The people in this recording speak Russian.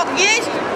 Молоток есть?